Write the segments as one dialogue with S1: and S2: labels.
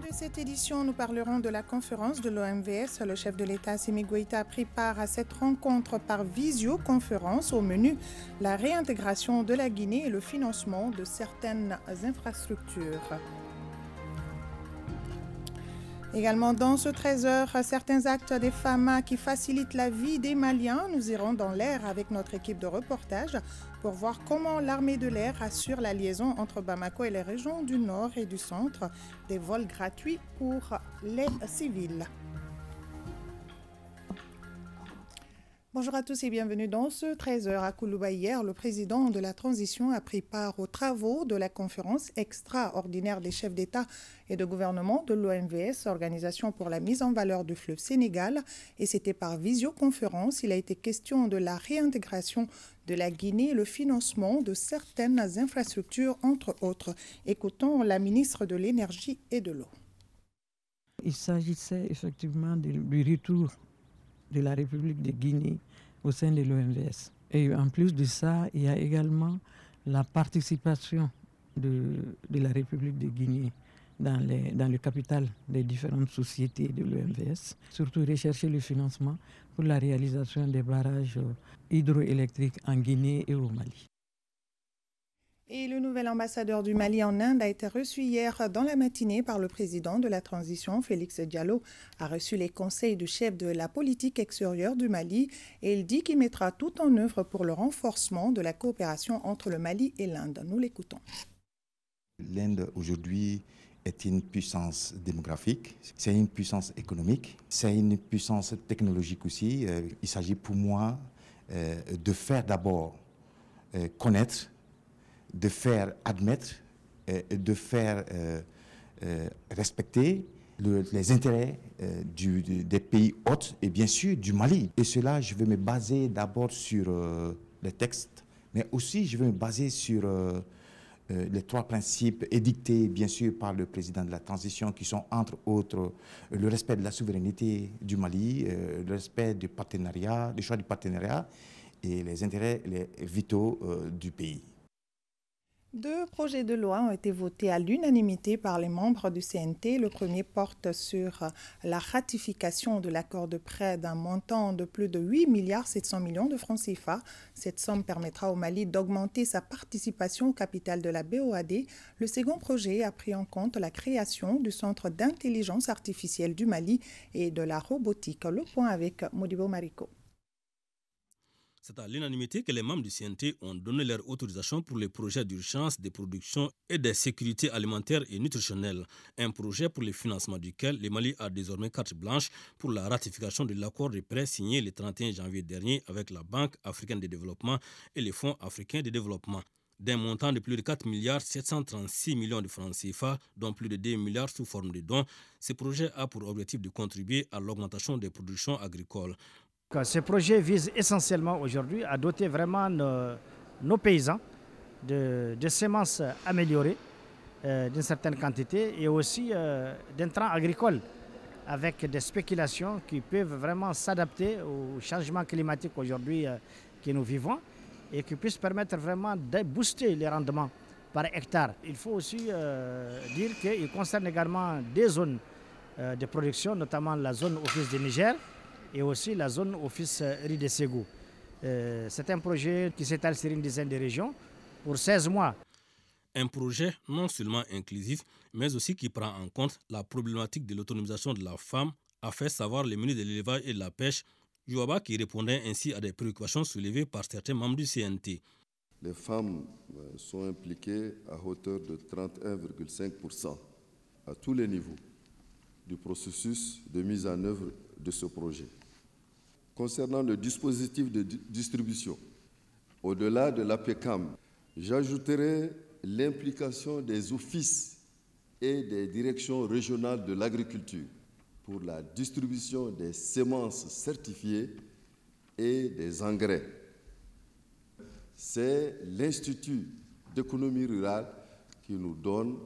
S1: de cette édition, nous parlerons de la conférence de l'OMVS. Le chef de l'État, Simi a pris part à cette rencontre par visioconférence. Au menu, la réintégration de la Guinée et le financement de certaines infrastructures. Également dans ce 13h, certains actes des FAMA qui facilitent la vie des Maliens. Nous irons dans l'air avec notre équipe de reportage pour voir comment l'armée de l'air assure la liaison entre Bamako et les régions du nord et du centre, des vols gratuits pour les civils. Bonjour à tous et bienvenue dans ce 13h à Koulouba. Hier, le président de la transition a pris part aux travaux de la conférence extraordinaire des chefs d'État et de gouvernement de l'OMVS, Organisation pour la mise en valeur du fleuve Sénégal. Et c'était par visioconférence. Il a été question de la réintégration de la Guinée et le financement de certaines infrastructures, entre autres. Écoutons la ministre de l'Énergie et de l'Eau.
S2: Il s'agissait effectivement du retour de la République de Guinée au sein de l'OMVS. Et en plus de ça, il y a également la participation de, de la République de Guinée dans, dans le capital des différentes sociétés de l'OMVS, surtout rechercher le financement pour la réalisation des barrages hydroélectriques en Guinée et au Mali.
S1: Et le nouvel ambassadeur du Mali en Inde a été reçu hier dans la matinée par le président de la transition, Félix Diallo, a reçu les conseils du chef de la politique extérieure du Mali et il dit qu'il mettra tout en œuvre pour le renforcement de la coopération entre le Mali et l'Inde. Nous l'écoutons.
S3: L'Inde aujourd'hui est une puissance démographique, c'est une puissance économique, c'est une puissance technologique aussi. Euh, il s'agit pour moi euh, de faire d'abord euh, connaître de faire admettre, et de faire euh, euh, respecter les intérêts euh, des pays hôtes et bien sûr du Mali. Et cela, je vais me baser d'abord sur les textes, mais aussi je vais me baser sur les trois principes édictés bien sûr par le président de la transition qui sont entre autres le respect de la souveraineté du Mali, le respect du partenariat, du choix du partenariat et les intérêts vitaux du pays.
S1: Deux projets de loi ont été votés à l'unanimité par les membres du CNT. Le premier porte sur la ratification de l'accord de prêt d'un montant de plus de 8 milliards 700 millions de francs CFA. Cette somme permettra au Mali d'augmenter sa participation au capital de la BOAD. Le second projet a pris en compte la création du Centre d'intelligence artificielle du Mali et de la robotique. Le point avec Modibo Marico.
S4: C'est à l'unanimité que les membres du CNT ont donné leur autorisation pour les projets d'urgence de production et de sécurité alimentaire et nutritionnelle, un projet pour le financement duquel le Mali a désormais carte blanche pour la ratification de l'accord de prêt signé le 31 janvier dernier avec la Banque africaine de développement et le Fonds africain de développement d'un montant de plus de 4 milliards 736 millions de francs CFA, dont plus de 2 milliards sous forme de dons. Ce projet a pour objectif de contribuer à l'augmentation des productions agricoles.
S5: Ce projet vise essentiellement aujourd'hui à doter vraiment nos, paysans de, semences améliorées euh, d'une certaine quantité et aussi euh, d'intrants agricoles avec des spéculations qui peuvent vraiment s'adapter au changement climatique aujourd'hui euh, que nous vivons et qui puissent permettre vraiment de booster les rendements par hectare. Il faut aussi dire qu'il concerne également des zones de production, notamment la zone office du Niger, et aussi la zone office riz de Ségou. Euh, c'est un projet qui s'étale sur une dizaine de régions pour 16 mois.
S4: Un projet non seulement inclusif, mais aussi qui prend en compte la problématique de l'autonomisation de la femme, a fait savoir le ministre de l'élevage et de la pêche, Jouaba, qui répondait ainsi à des préoccupations soulevées par certains membres du CNT.
S6: Les femmes euh, sont impliquées à hauteur de 31,5% à tous les niveaux du processus de mise en œuvre de ce projet concernant le dispositif de distribution, au-delà de l'APECAM, j'ajouterai l'implication des offices et des directions régionales de l'agriculture pour la distribution des semences certifiées et des engrais. C'est l'Institut d'économie rurale qui nous donne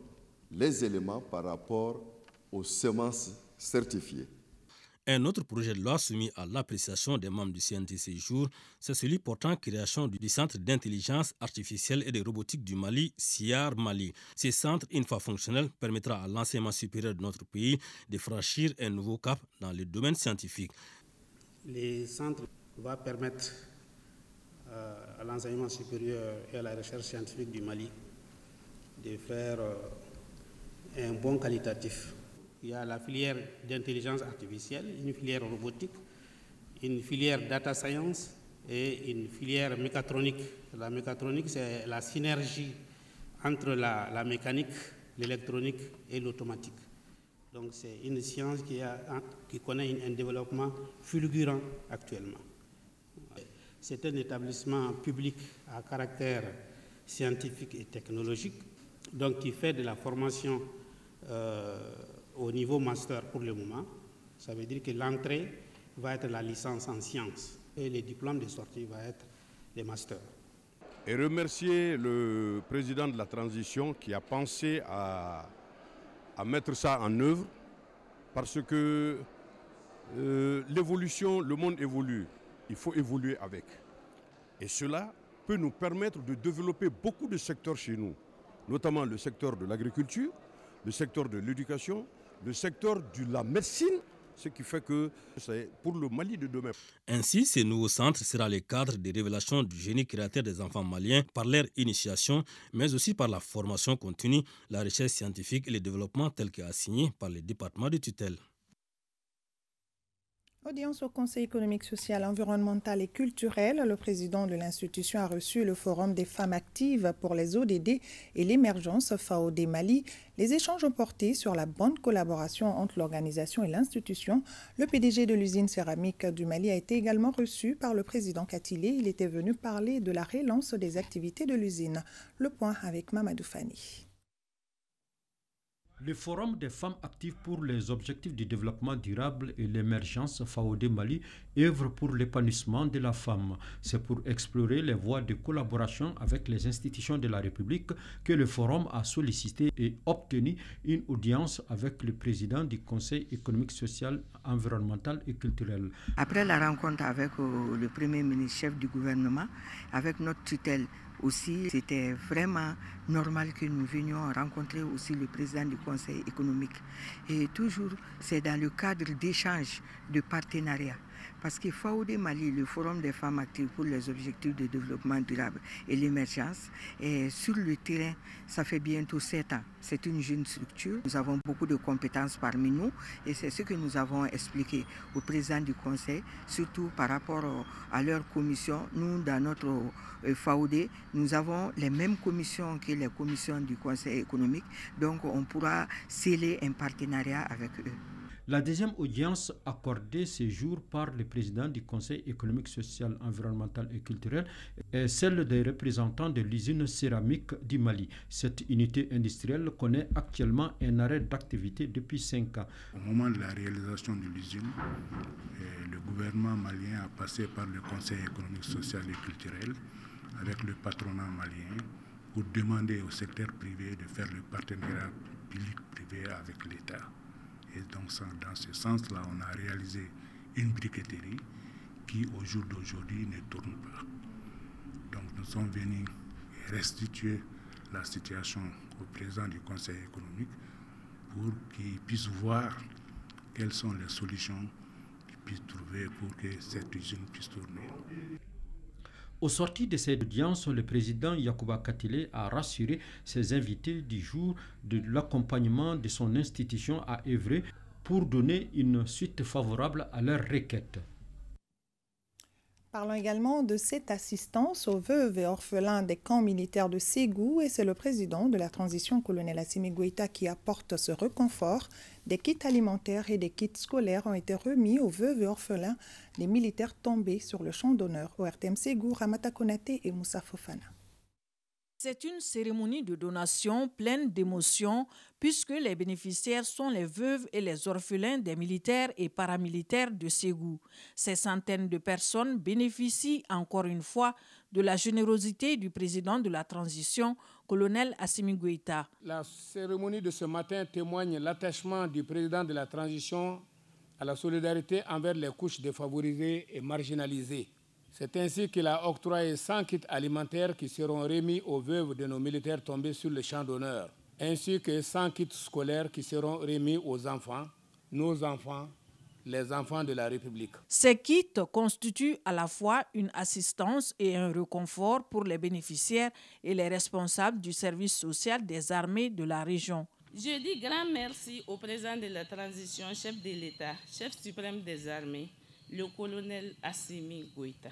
S6: les éléments par rapport aux semences certifiées.
S4: Un autre projet de loi soumis à l'appréciation des membres du CNT ces jours, c'est celui portant création du Centre d'intelligence artificielle et de robotique du Mali, CIAR Mali. Ce centre, une fois fonctionnel, permettra à l'enseignement supérieur de notre pays de franchir un nouveau cap dans le domaine scientifique.
S7: Les centres vont permettre euh, à l'enseignement supérieur et à la recherche scientifique du Mali de faire euh, un bon qualitatif. Il y a la filière d'intelligence artificielle, une filière robotique, une filière data science et une filière mécatronique. La mécatronique, c'est la synergie entre la, mécanique, l'électronique et l'automatique. Donc c'est une science qui, connaît un développement fulgurant actuellement. C'est un établissement public à caractère scientifique et technologique, donc qui fait de la formation euh, au niveau master pour le moment. Ça veut dire que l'entrée va être la licence en sciences et les diplômes de sortie vont être les masters.
S8: Et remercier le président de la transition qui a pensé à, à mettre ça en œuvre parce que euh, l'évolution, le monde évolue il faut évoluer avec. Et cela peut nous permettre de développer beaucoup de secteurs chez nous, notamment le secteur de l'agriculture, le secteur de l'éducation, le secteur de la médecine, ce qui fait que c'est pour le Mali de demain.
S4: Ainsi, ce nouveau centre sera le cadre de révélation du génie créateur des enfants maliens par leur initiation, mais aussi par la formation continue, la recherche scientifique et le développement tel qu'assigné par les départements de tutelle.
S1: Audience au Conseil économique, social, environnemental et culturel, le président de l'institution a reçu le Forum des femmes actives pour les ODD et l'émergence FAOD Mali. Les échanges ont porté sur la bonne collaboration entre l'organisation et l'institution. Le PDG de l'usine céramique du Mali a été également reçu par le président Katilé. Il était venu parler de la relance des activités de l'usine. Le point avec Mamadou Fani.
S9: Le Forum des femmes actives pour les objectifs du développement durable et l'émergence FAOD Mali œuvre pour l'épanouissement de la femme. C'est pour explorer les voies de collaboration avec les institutions de la République que le Forum a sollicité et obtenu une audience avec le président du Conseil économique, social, environnemental et culturel.
S10: Après la rencontre avec euh, le Premier ministre chef du gouvernement, avec notre tutelle aussi, c'était vraiment normal que nous venions rencontrer aussi le président du Conseil économique. Et toujours, c'est dans le cadre d'échanges, de partenariats. Parce que FAOD Mali, le Forum des femmes actives pour les objectifs de développement durable et l'émergence, est sur le terrain, ça fait bientôt sept ans. C'est une jeune structure. Nous avons beaucoup de compétences parmi nous et c'est ce que nous avons expliqué au président du Conseil, surtout par rapport à leur commission. Nous, dans notre euh, FAOD, nous avons les mêmes commissions que les commissions du Conseil économique, donc on pourra sceller un partenariat avec eux.
S9: La deuxième audience accordée ce jour par le président du Conseil économique, social, environnemental et culturel est celle des représentants de l'usine céramique du Mali. Cette unité industrielle connaît actuellement un arrêt d'activité depuis cinq ans.
S11: Au moment de la réalisation de l'usine, eh, le gouvernement malien a passé par le Conseil économique, social et culturel avec le patronat malien pour demander au secteur privé de faire le partenariat public-privé avec l'État. Et donc, dans ce sens-là, on a réalisé une briqueterie qui, au jour d'aujourd'hui, ne tourne pas. Donc, nous sommes venus restituer la situation au président du Conseil économique pour qu'il puisse voir quelles sont les solutions qu'il puisse trouver pour que cette usine puisse tourner.
S9: Au sorti de cette audience, le président Yacouba Katile a rassuré ses invités du jour de l'accompagnement de son institution à œuvrer pour donner une suite favorable à leurs requêtes.
S1: Parlons également de cette assistance aux veuves et orphelins des camps militaires de Ségou et c'est le président de la transition, colonel Assimi Goïta, qui apporte ce reconfort. Des kits alimentaires et des kits scolaires ont été remis aux veuves et orphelins des militaires tombés sur le champ d'honneur au RTM Ségou, Ramata Konate et Moussa Fofana.
S12: C'est une cérémonie de donation pleine d'émotions puisque les bénéficiaires sont les veuves et les orphelins des militaires et paramilitaires de Ségou. Ces centaines de personnes bénéficient encore une fois de la générosité du président de la transition, colonel Assimi Goïta.
S13: La cérémonie de ce matin témoigne l'attachement du président de la transition à la solidarité envers les couches défavorisées et marginalisées. C'est ainsi qu'il a octroyé 100 kits alimentaires qui seront remis aux veuves de nos militaires tombés sur le champ d'honneur, ainsi que 100 kits scolaires qui seront remis aux enfants, nos enfants, les enfants de la République.
S12: Ces kits constituent à la fois une assistance et un réconfort pour les bénéficiaires et les responsables du service social des armées de la région.
S14: Je dis grand merci au président de la transition, chef de l'État, chef suprême des armées, le colonel Assimi Goïta,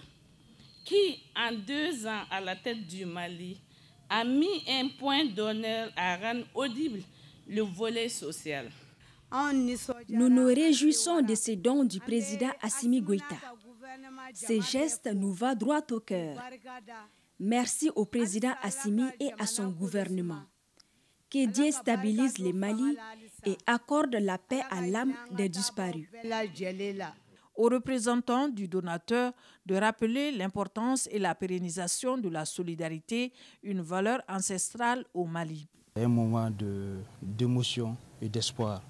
S14: qui, en deux ans à la tête du Mali, a mis un point d'honneur à rendre audible le volet social.
S15: Nous nous réjouissons de ces dons du président Assimi Goïta. Ces gestes nous vont droit au cœur. Merci au président Assimi et à son gouvernement. Que Dieu stabilise les Mali et accorde la paix à l'âme des disparus.
S12: Aux représentants du donateur de rappeler l'importance et la pérennisation de la solidarité, une valeur ancestrale au Mali.
S16: Un moment d'émotion et d'espoir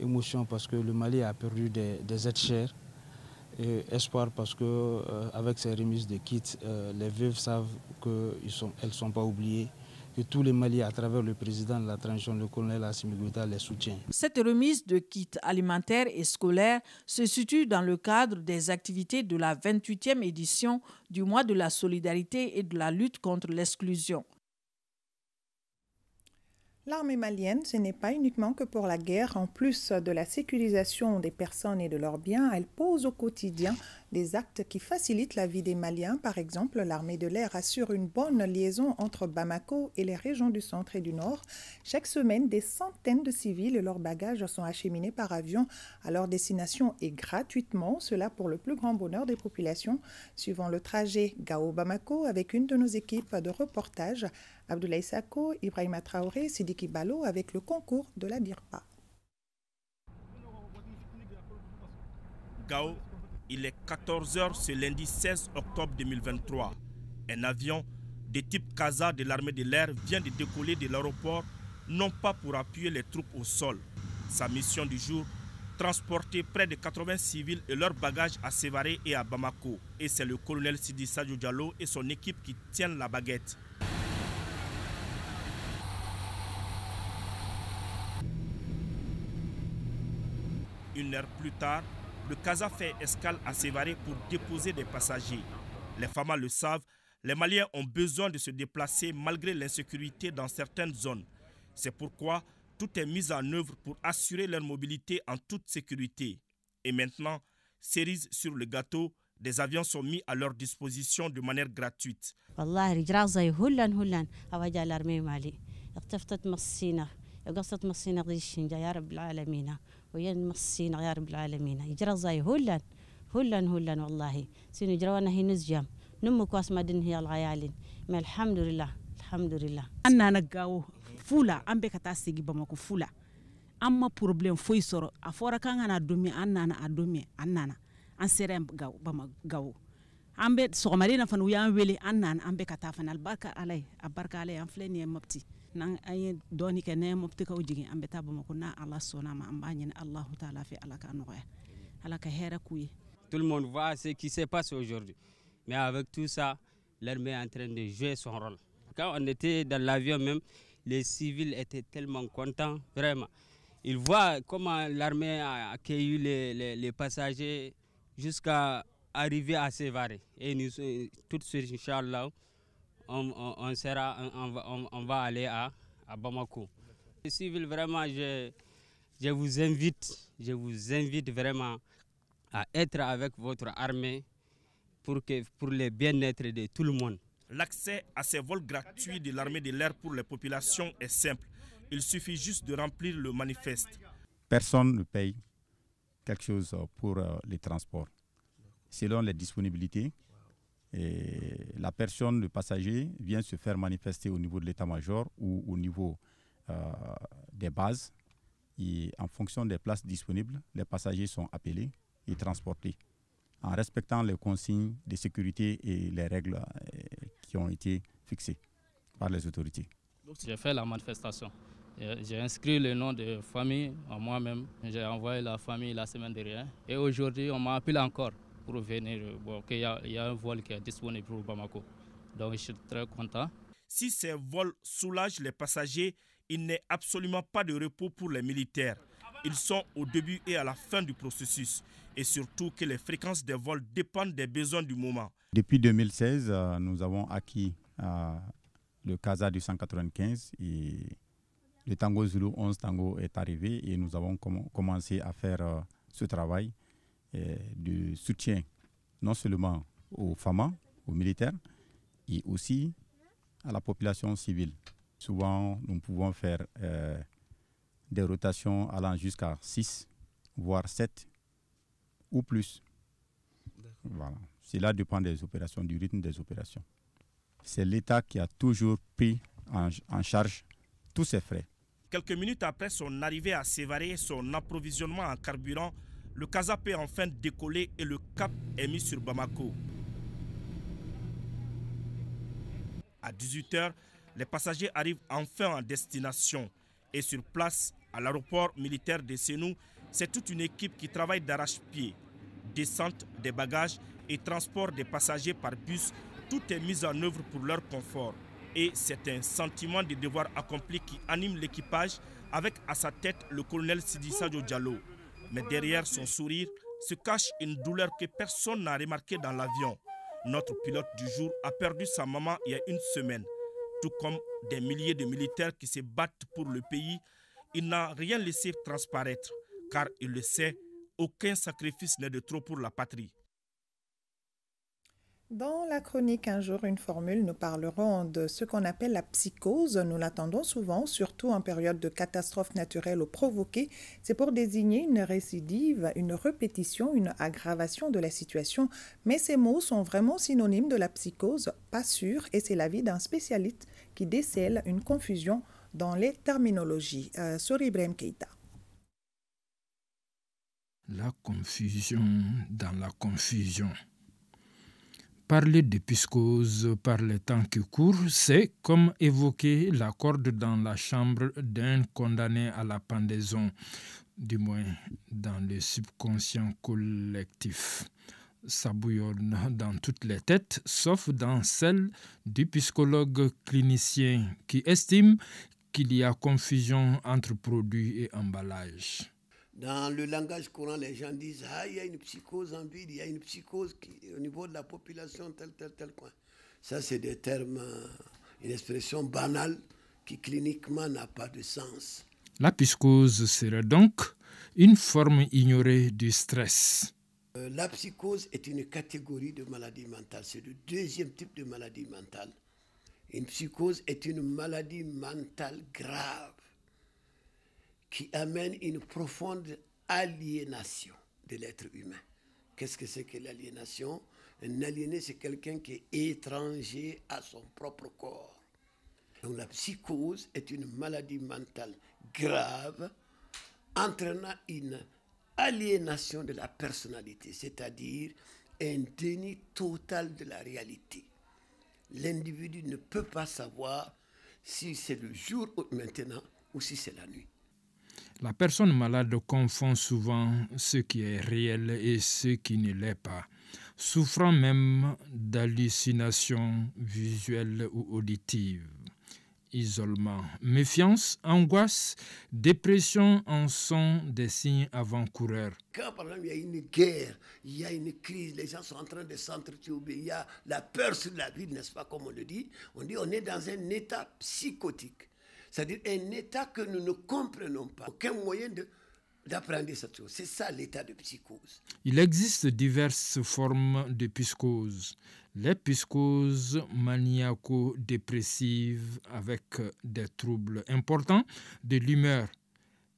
S16: émotion parce que le Mali a perdu des, êtres chers espoir parce que euh, avec ces remises de kits, euh, les veuves savent qu'elles sont, ne sont pas oubliées que tous les Maliens, à travers le président de la transition, le colonel Assimi Goïta, les soutient.
S12: Cette remise de kits alimentaires et scolaires se situe dans le cadre des activités de la 28e édition du mois de la solidarité et de la lutte contre l'exclusion.
S1: L'armée malienne, ce n'est pas uniquement que pour la guerre. En plus de la sécurisation des personnes et de leurs biens, elle pose au quotidien des actes qui facilitent la vie des Maliens. Par exemple, l'armée de l'air assure une bonne liaison entre Bamako et les régions du centre et du nord. Chaque semaine, des centaines de civils et leurs bagages sont acheminés par avion à leur destination et gratuitement, cela pour le plus grand bonheur des populations. Suivant le trajet Gao-Bamako avec une de nos équipes de reportage, Abdoulaye Sako, Ibrahima Traoré, Sidiki Balo avec le concours de la DIRPA.
S17: Gao, il est 14h ce lundi 16 octobre 2023. Un avion de type Kaza de l'armée de l'air vient de décoller de l'aéroport, non pas pour appuyer les troupes au sol. Sa mission du jour, transporter près de 80 civils et leurs bagages à Sévaré et à Bamako. Et c'est le colonel Sidi Sadio Diallo et son équipe qui tiennent la baguette. Une heure plus tard, le Casa fait escale à Sévaré pour déposer des passagers. Les femmes le savent, les Maliens ont besoin de se déplacer malgré l'insécurité dans certaines zones. C'est pourquoi tout est mis en œuvre pour assurer leur mobilité en toute sécurité. Et maintenant, cerise sur le gâteau, des avions sont mis à leur disposition de manière gratuite.
S18: وين مصينا يا رب العالمين يجرى زي هلن هلن هلن والله. سينو جروانا هي نزجام. نمو كواس ما دين هي الغيالين ما الحمد لله الحمد لله.
S19: أنا نقاو فولا. أم بكتا سيجي بمكو فولا. أما بروبليم فوي سورو. أفورا كان أنا دومي أنا أنا أدومي أنا أنا. أن سيرم غاو بما غاو an bɛ sɔgɔmaden fana u y'an wele an nana an bɛ ka taa fana albarka ala ye
S20: tout le monde voit ce qui se passe aujourd'hui. Mais avec tout ça l'armée est en train de jouer son rôle. Quand on était dans l'avion même les civils étaient tellement contents vraiment. Ils voient comment l'armée a accueilli les passagers jusqu'à arriver à Sévaré. Et nous, euh, tout de suite, Inch'Allah, on, on, on, sera, on, on, va aller à, à Bamako. Vraiment, je, je vous invite, je vous invite vraiment à être avec votre armée pour, que, pour le bien-être de tout le monde.
S17: L'accès à ces vols gratuits de l'armée de l'air pour les populations est simple. Il suffit juste de remplir le manifeste.
S21: Personne ne paye quelque chose pour euh, les transports selon les disponibilités. Et la personne, le passager, vient se faire manifester au niveau de l'état-major ou au niveau euh, des bases. Et en fonction des places disponibles, les passagers sont appelés et transportés en respectant les consignes de sécurité et les règles euh, qui ont été fixées par les autorités.
S22: J'ai fait la manifestation.
S23: J'ai inscrit le nom de famille à moi-même. J'ai envoyé la famille la semaine dernière. Et aujourd'hui, on m'a appelé encore pour venir. Bon, qu'il y, y, a un vol qui est disponible pour Bamako. Donc, je suis très content.
S17: Si ces vols soulagent les passagers, il n'est absolument pas de repos pour les militaires. Ils sont au début et à la fin du processus. Et surtout que les fréquences des vols dépendent des besoins du moment.
S21: Depuis 2016, euh, nous avons acquis euh, le CASA du 195 et le Tango Zulu 11 Tango est arrivé et nous avons com commencé à faire euh, ce travail euh, de soutien non seulement aux FAMA, aux militaires, et aussi à la population civile. Souvent, nous pouvons faire euh, des rotations allant jusqu'à 6, voire 7 ou plus. Voilà. Cela dépend des opérations, du rythme des opérations. C'est l'État qui a toujours pris en, en charge tous ces frais.
S17: Quelques minutes après son arrivée à Sévaré son approvisionnement en carburant, le Casa peut enfin décoller et le cap est mis sur Bamako. À 18h, les passagers arrivent enfin en destination. Et sur place, à l'aéroport militaire de Senou, c'est toute une équipe qui travaille d'arrache-pied. Descente des bagages et transport des passagers par bus, tout est mis en œuvre pour leur confort. Et c'est un sentiment de devoir accompli qui anime l'équipage avec à sa tête le colonel Sidi Sadio Diallo. Mais derrière son sourire se cache une douleur que personne n'a remarquée dans l'avion. Notre pilote du jour a perdu sa maman il y a une semaine. Tout comme des milliers de militaires qui se battent pour le pays, il n'a rien laissé transparaître, car il le sait, aucun sacrifice n'est de trop pour la patrie.
S1: Dans la chronique Un jour, une formule, nous parlerons de ce qu'on appelle la psychose. Nous l'attendons souvent, surtout en période de catastrophe naturelle ou provoquée. C'est pour désigner une récidive, une répétition, une aggravation de la situation. Mais ces mots sont vraiment synonymes de la psychose Pas sûr, et c'est l'avis d'un spécialiste qui décèle une confusion dans les terminologies. Euh, Sori Ibrahim Keita.
S22: La confusion dans la confusion. Parler de piscose par les temps qui courent, c'est comme évoquer la corde dans la chambre d'un condamné à la pendaison, du moins dans le subconscient collectif. Ça bouillonne dans toutes les têtes, sauf dans celle du psychologue clinicien qui estime qu'il y a confusion entre produits et emballage.
S24: Dans le langage courant, les gens disent Ah, il y a une psychose en ville, il y a une psychose qui, au niveau de la population, tel, tel, tel coin. Ça, c'est des termes, une expression banale qui cliniquement n'a pas de sens.
S22: La psychose serait donc une forme ignorée du stress.
S24: Euh, la psychose est une catégorie de maladie mentale. C'est le deuxième type de maladie mentale. Une psychose est une maladie mentale grave qui amène une profonde aliénation de l'être humain. Qu'est-ce que c'est que l'aliénation? Un aliéné, c'est quelqu'un qui est étranger à son propre corps. Donc la psychose est une maladie mentale grave entraînant une aliénation de la personnalité, c'est-à-dire un déni total de la réalité. L'individu ne peut pas savoir si c'est le jour maintenant ou si c'est la nuit.
S22: La personne malade confond souvent ce qui est réel et ce qui ne l'est pas, souffrant même d'hallucinations visuelles ou auditives. Isolement, méfiance, angoisse, dépression en sont des signes avant-coureurs.
S24: Quand par exemple il y a une guerre, il y a une crise, les gens sont en train de s'entretuer, il y a la peur sur la vie, n'est-ce pas comme on le dit, on dit on est dans un état psychotique c'est-à-dire un état que nous ne comprenons pas. Aucun moyen d'apprendre cette chose. C'est ça l'état de psychose.
S22: Il existe diverses formes de psychose. Les psychoses maniaco-dépressives avec des troubles importants de l'humeur,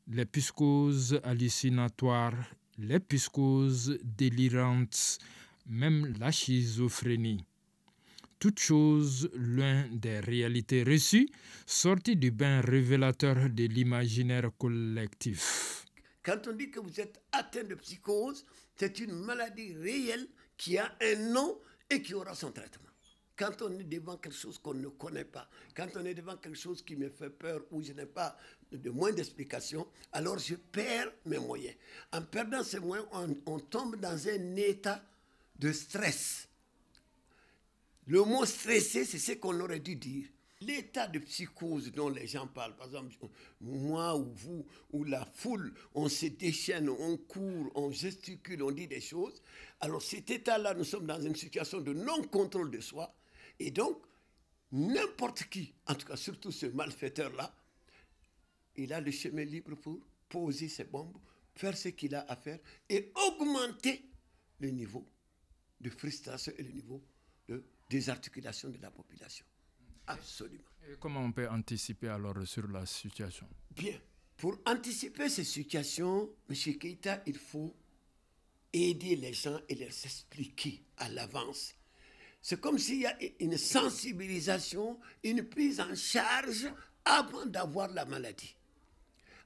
S22: les psychoses hallucinatoires, les psychoses délirantes, même la schizophrénie toute chose loin des réalités reçues, sorties du bain révélateur de l'imaginaire collectif.
S24: Quand on dit que vous êtes atteint de psychose, c'est une maladie réelle qui a un nom et qui aura son traitement. quand on est devant quelque chose qu'on ne connaît pas, quand on est devant quelque chose qui me fait peur ou je n'ai pas de moins d'explications, alors je perds mes moyens. En perdant ces moyens, on, tombe dans un état de stress. Le mot stressé, c'est ce qu'on aurait dû dire. L'état de psychose dont les gens parlent, par exemple, moi ou vous, ou la foule, on se déchaîne, on court, on gesticule, on dit des choses. Alors cet état-là, nous sommes dans une situation de non-contrôle de soi. Et donc, n'importe qui, en tout cas surtout ce malfaiteur-là, il a le chemin libre pour poser ses bombes, faire ce qu'il a à faire et augmenter le niveau de frustration et le niveau désarticulation de la population. Absolument.
S22: Et comment on peut anticiper alors sur la situation?
S24: Bien. Pour anticiper ces situations, M. Keita, il faut aider les gens et leur expliquer à l'avance. C'est comme s'il y a une sensibilisation, une prise en charge avant d'avoir la maladie.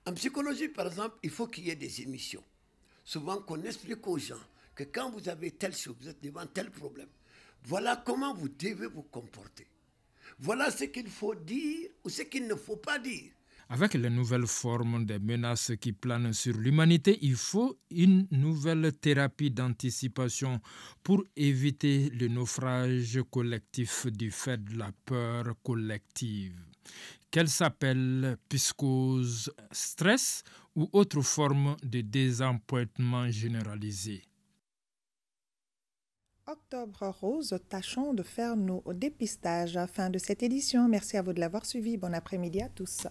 S24: En psychologie, par exemple, il faut qu'il y ait des émissions. Souvent qu'on explique aux gens que quand vous avez telle chose, vous êtes devant tel problème, voilà comment vous devez vous comporter. Voilà ce qu'il faut dire ou ce qu'il ne faut pas dire.
S22: Avec les nouvelles formes des menaces qui planent sur l'humanité, il faut une nouvelle thérapie d'anticipation pour éviter le naufrage collectif du fait de la peur collective. Qu'elle s'appelle psychose, stress ou autre forme de désempointement généralisé.
S1: Octobre Rose, tâchons de faire nos dépistages. Fin de cette édition. Merci à vous de l'avoir suivi. Bon après-midi à tous.